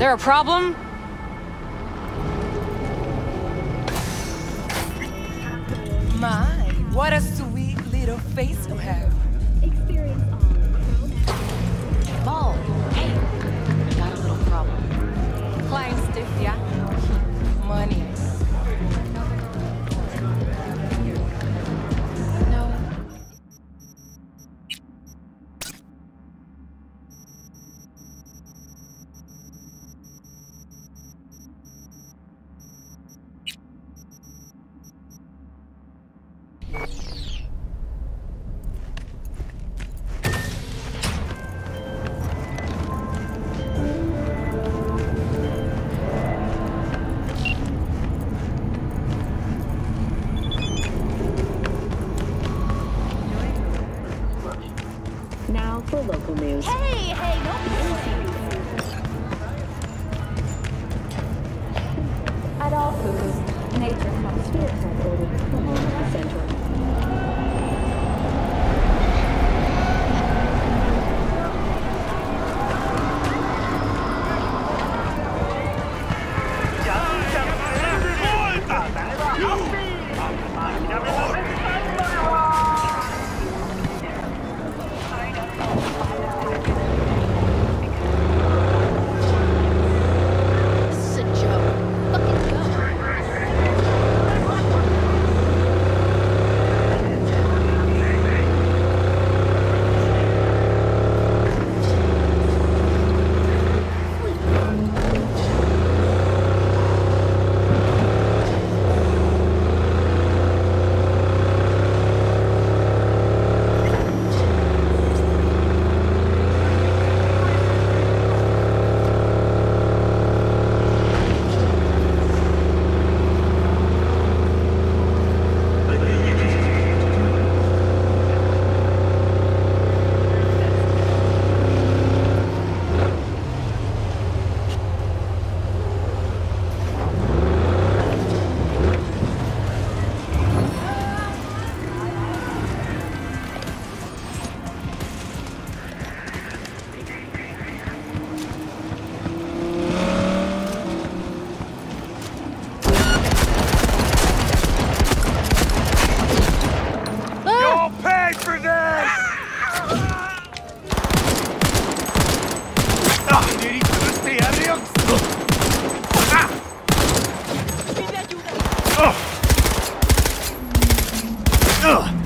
There a problem? っ Yeah.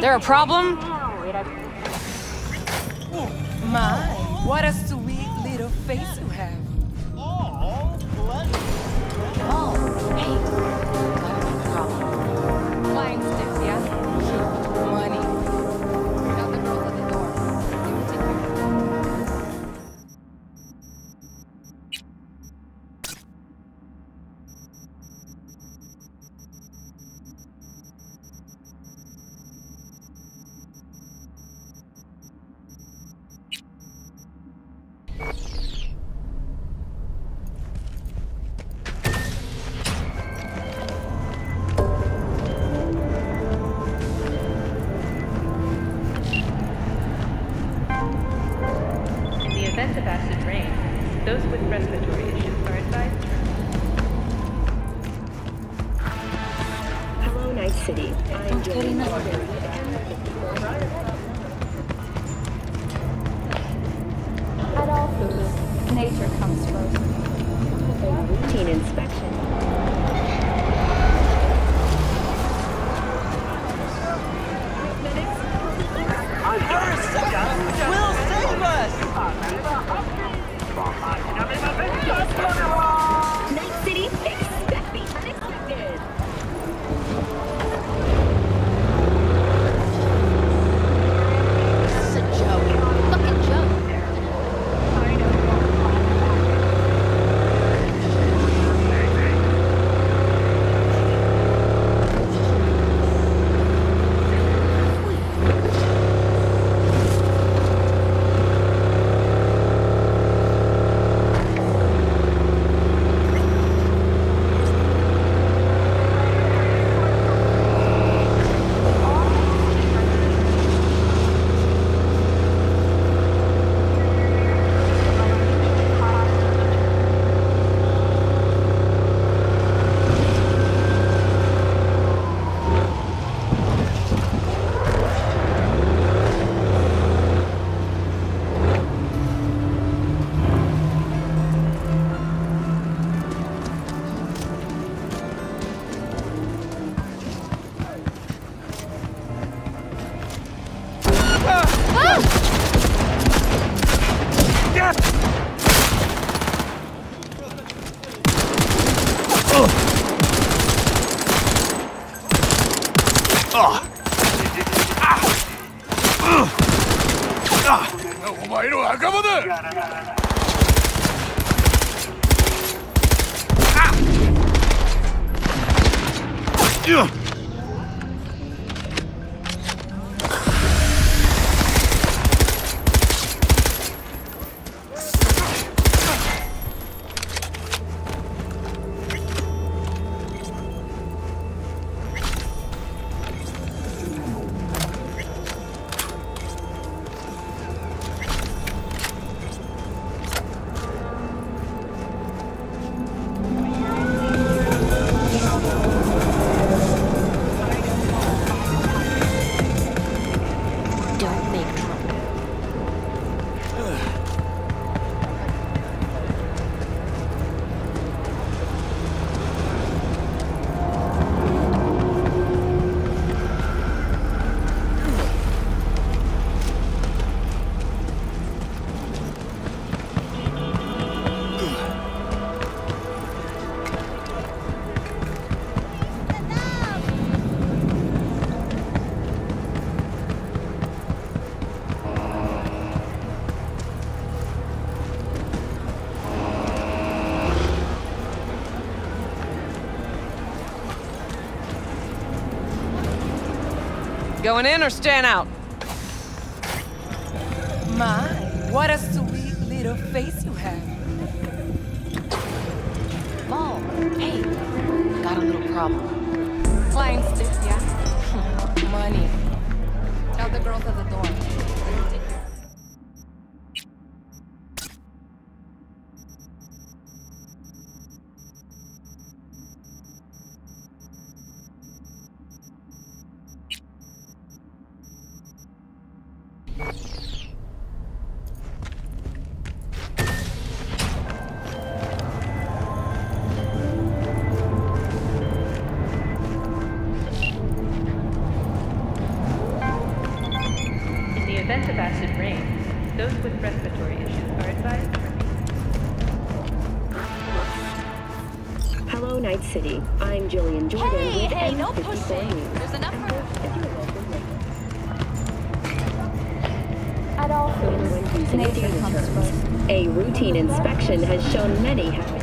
There a problem? を選び My, what a sweet little face you have. Oh, hey. Inspection. Going in or staying out? My, what a Red City. I'm Gillean Jordan. Hey, with hey, no pushing. There's enough for... At all, Canadian comes first. A routine inspection has shown many...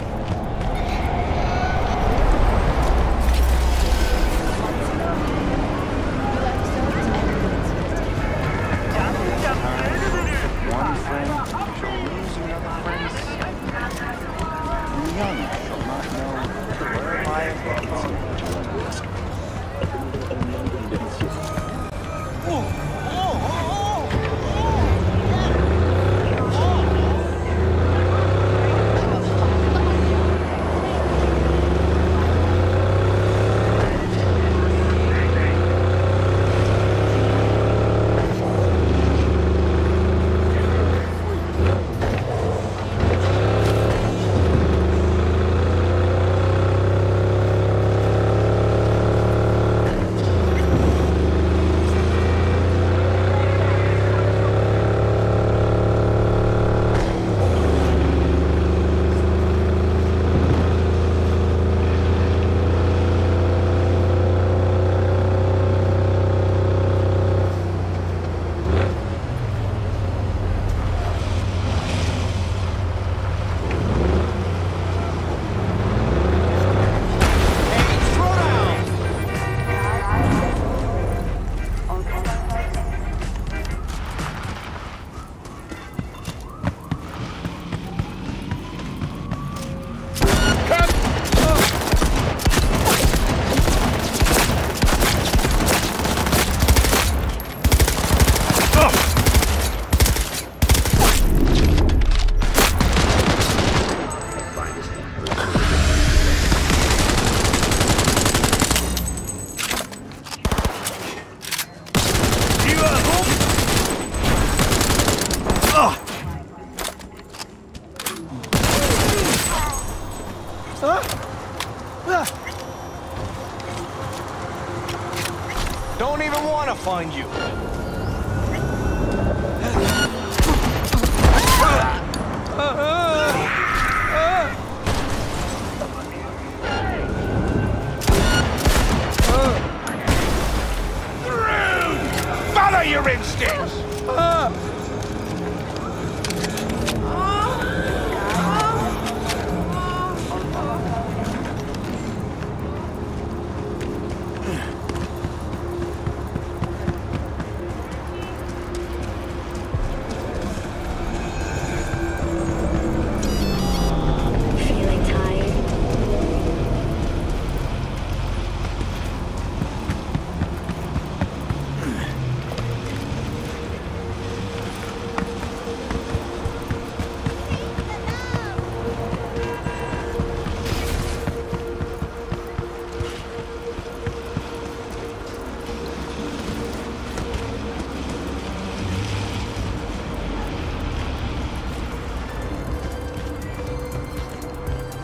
your instincts!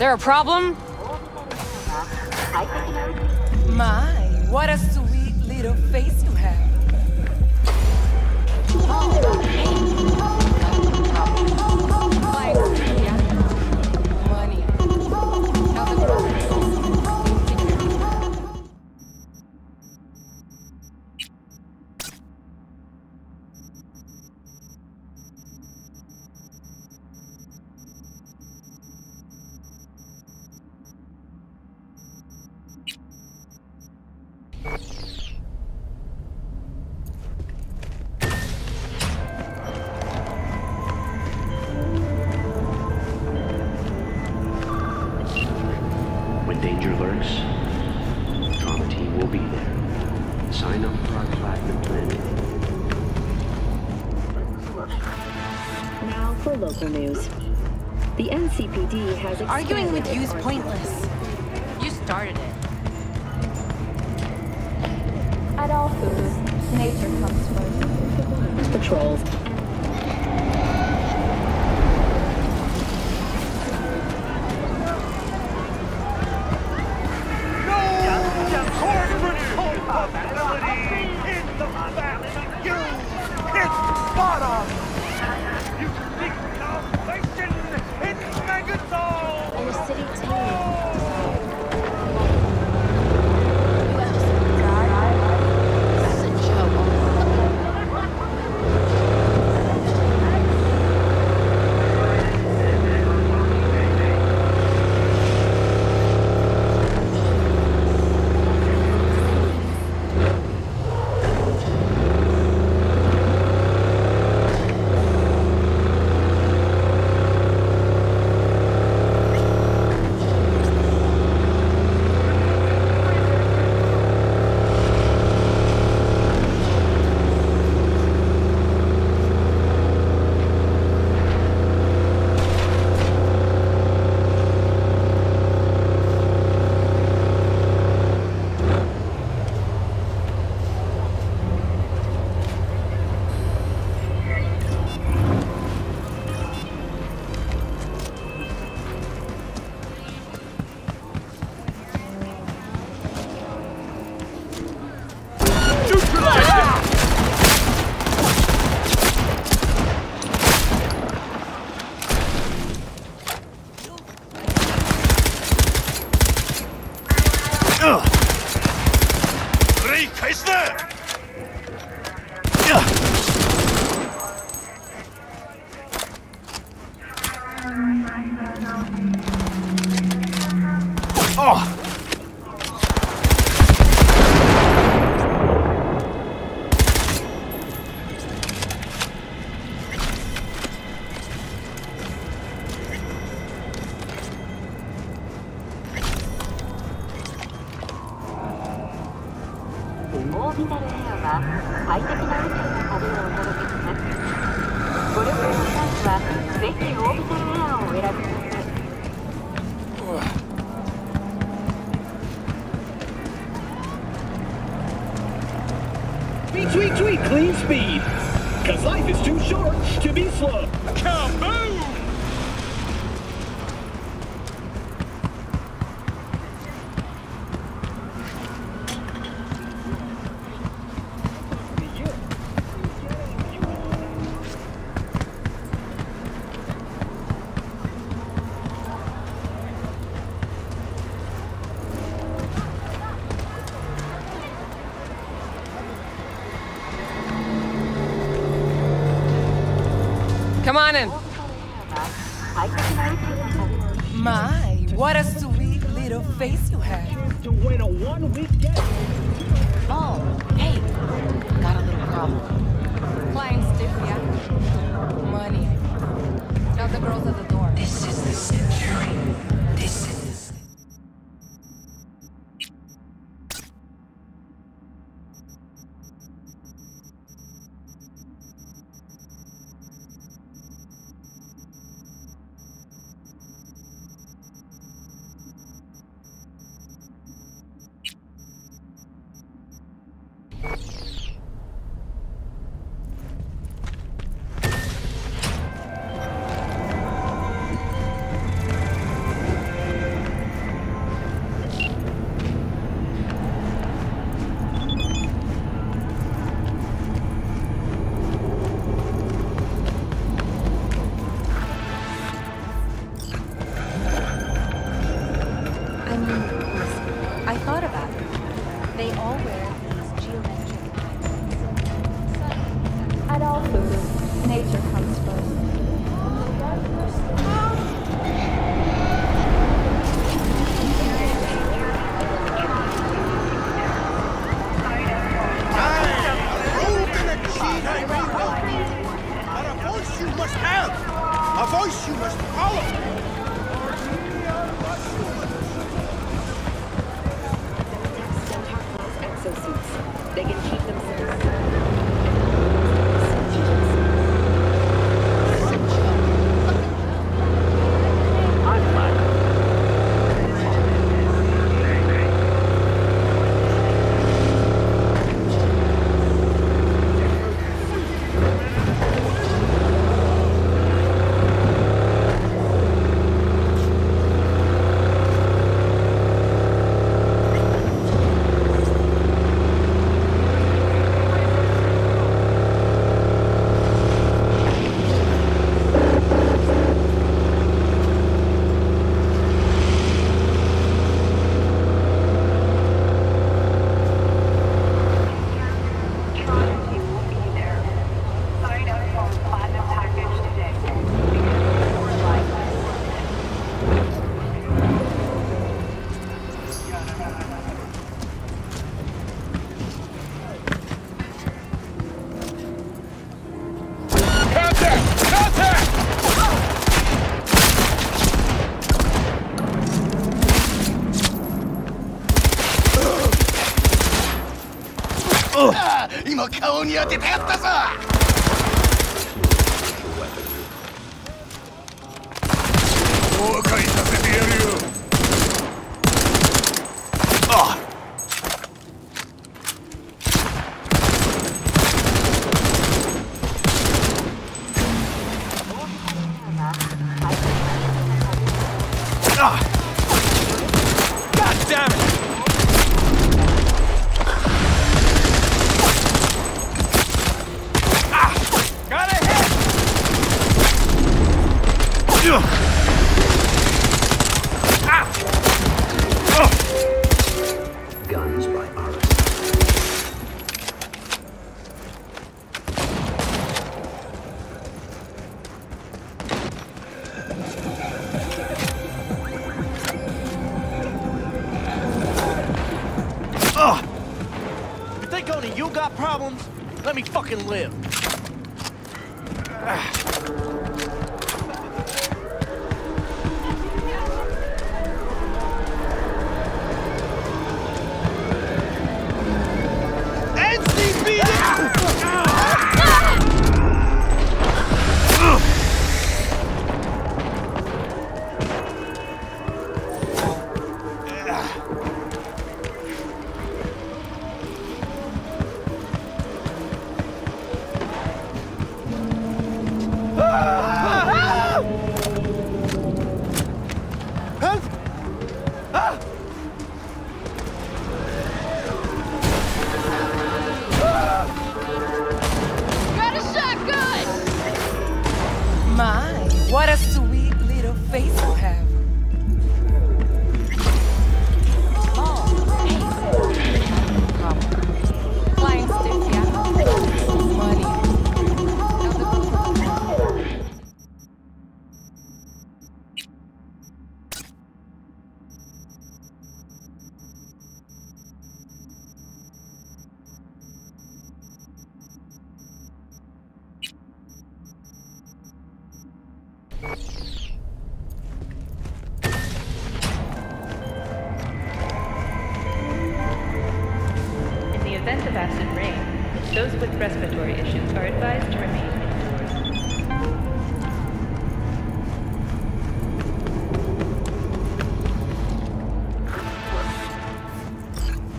There a problem? My, what a Arguing with you is pointless. Tweet, Come A voice you must follow! They can keep 今顔に当ててやったぞ！後悔さ event of acid rain, those with respiratory issues are advised to remain indoors.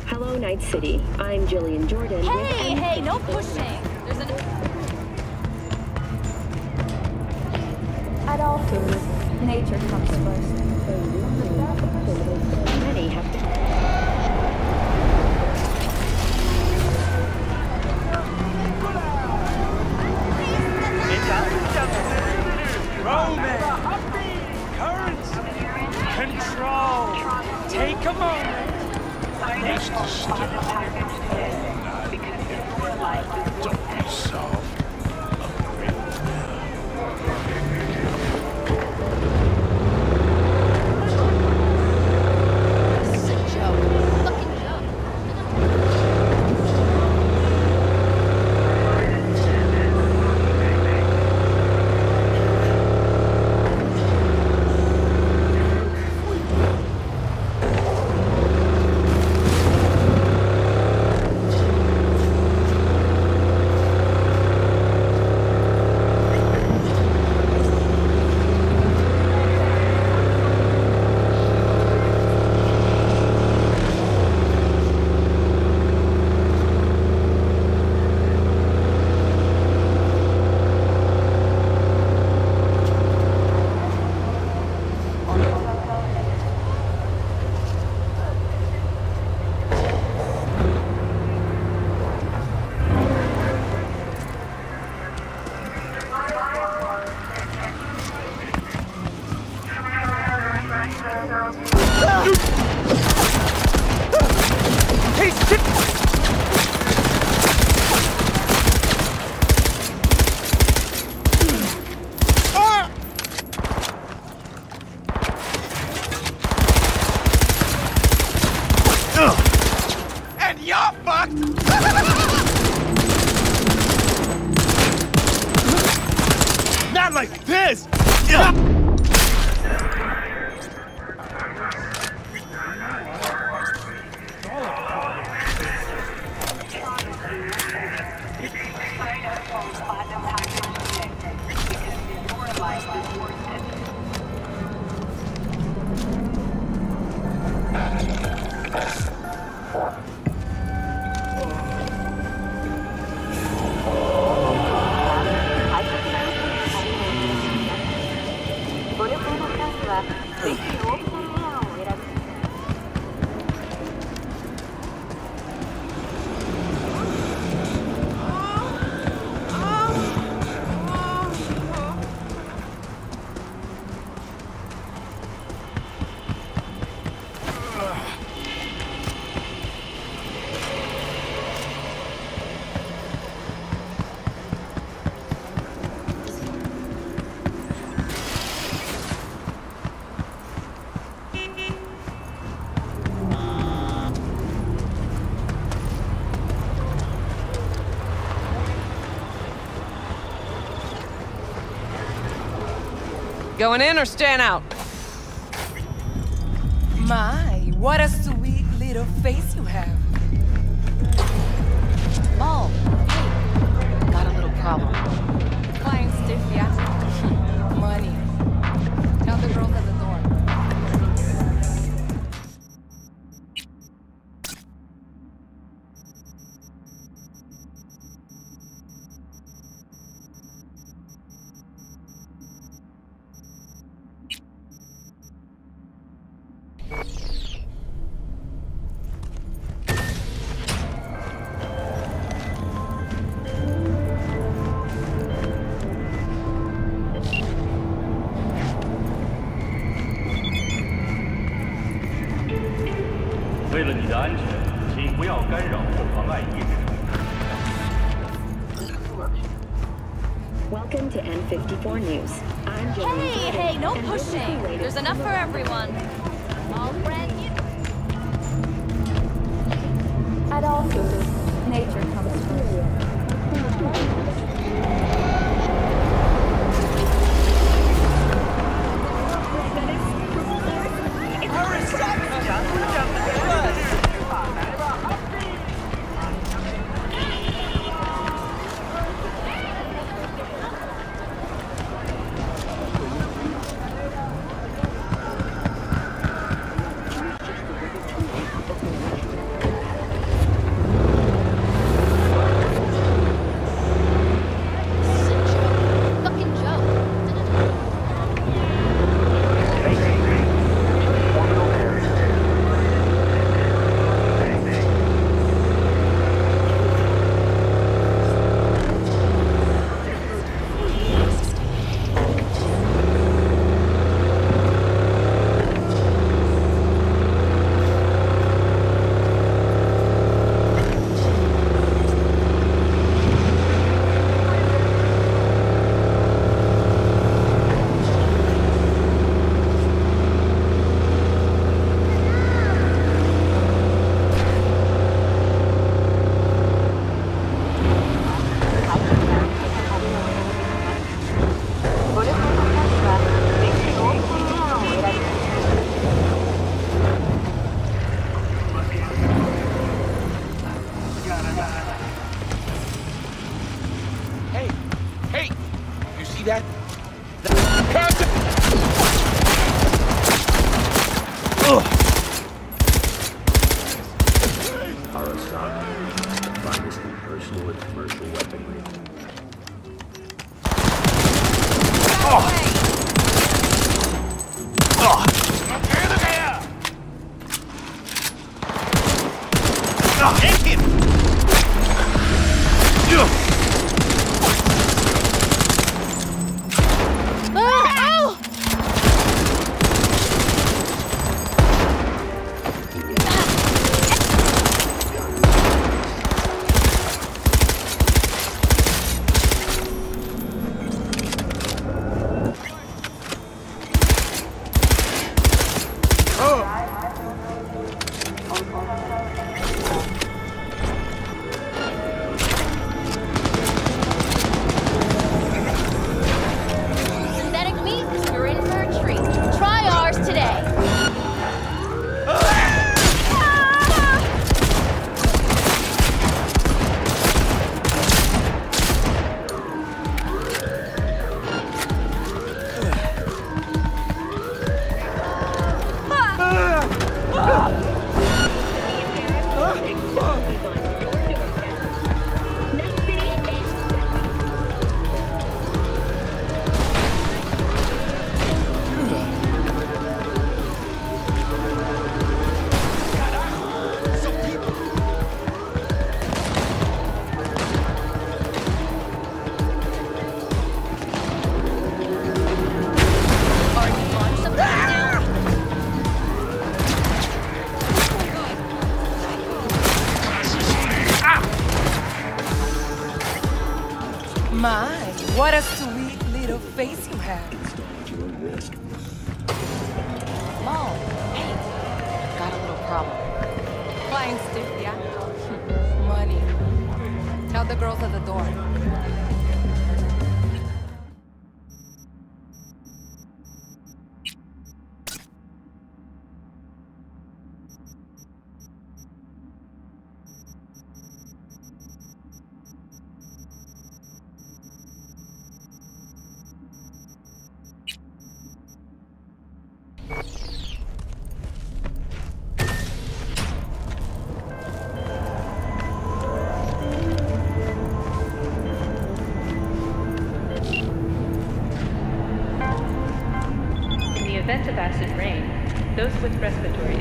Hello, Night City. I'm Gillean Jordan. with Hey, hey, no pushing. There's an. At all foods, nature comes first. Don't Going in or staying out? pushing. There's enough for everyone. Oh!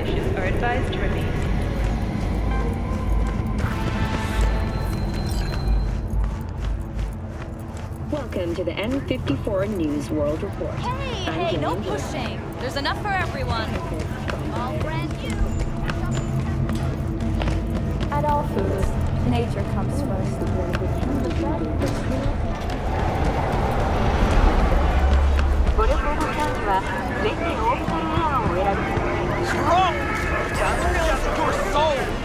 issues are advised to remain. Welcome to the N54 News World Report. Hey, I'm hey, no pushing. There's enough for everyone. All brand new. At all foods, nature comes first wrong! Your soul!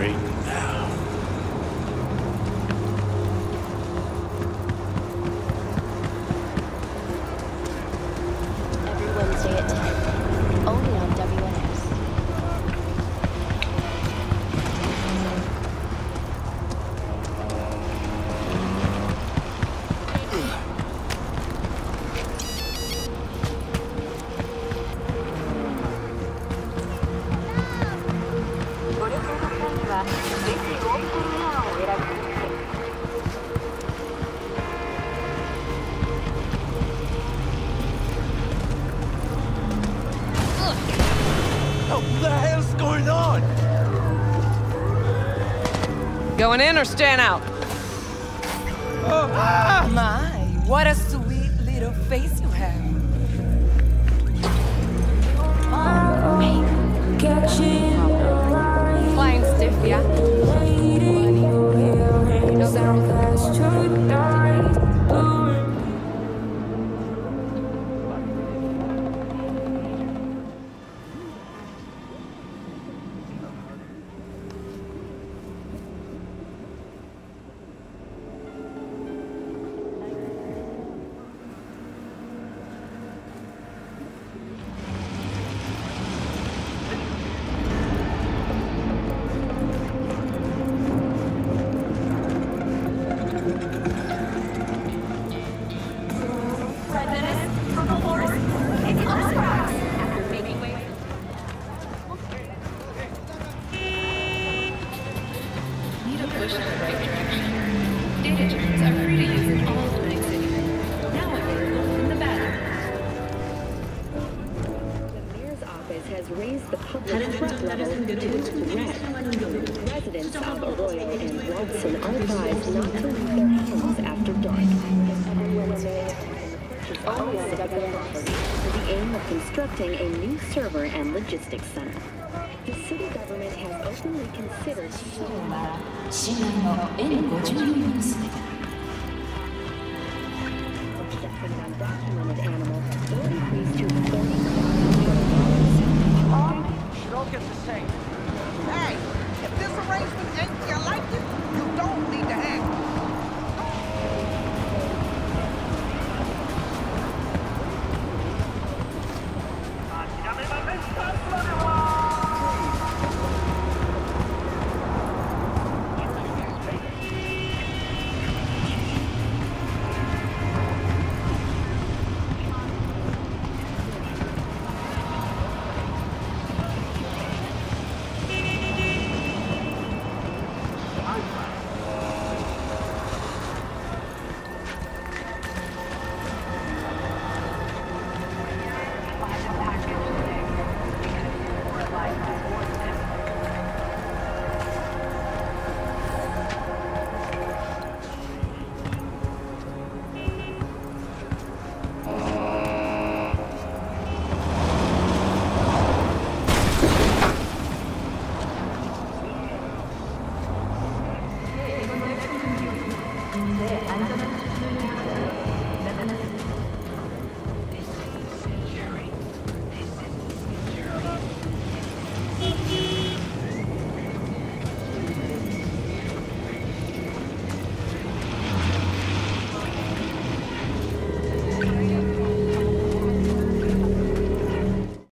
great. Going in or staying out? building a new server and logistics center. The city government has openly considered... Documenting